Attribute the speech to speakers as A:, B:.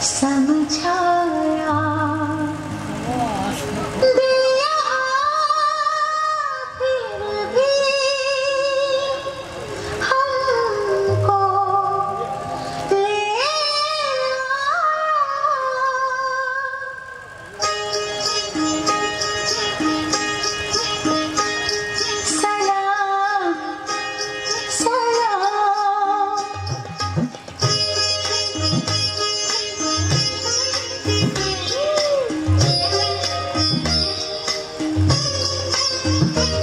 A: 三步桥。Música